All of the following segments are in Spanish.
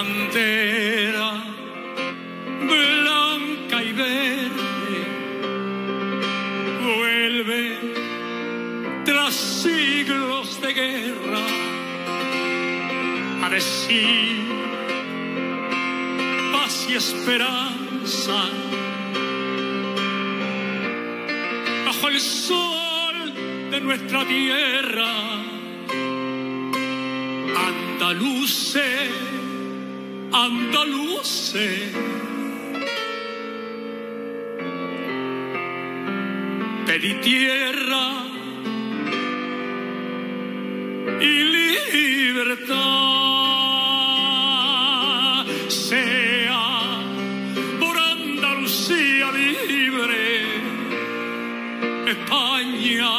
entera, blanca y verde, vuelve tras siglos de guerra a decir paz y esperanza bajo el sol de nuestra tierra. Andaluce, andaluce. Pedí tierra y libertad sea por Andalucía libre España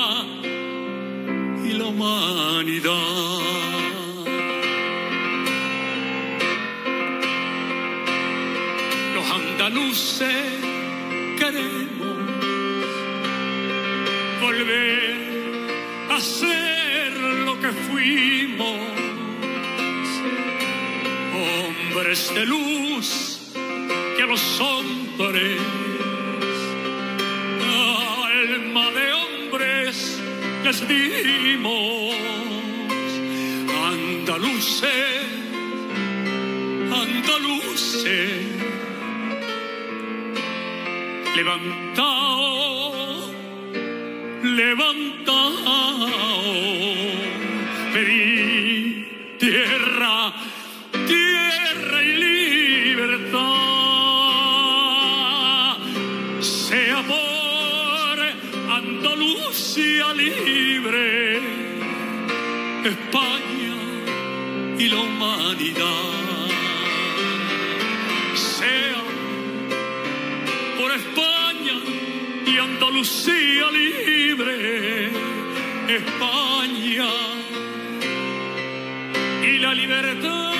y la humanidad. Andaluces queremos volver a ser lo que fuimos, hombres de luz que los hombres, alma de hombres les dimos, andaluces, andaluces, levantaos levantado, pedí tierra, tierra y libertad, sea por Andalucía libre, España y la humanidad, Andalucía libre, España y la libertad.